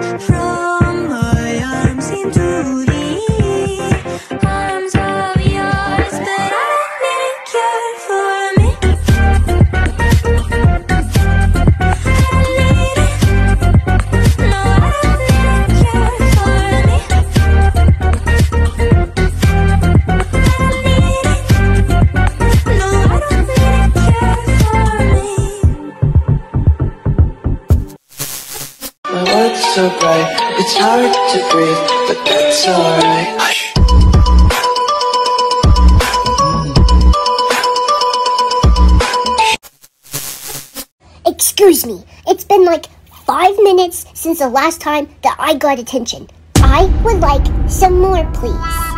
from so bright It's hard to breathe, but that's alright Excuse me, it's been like five minutes since the last time that I got attention. I would like some more, please.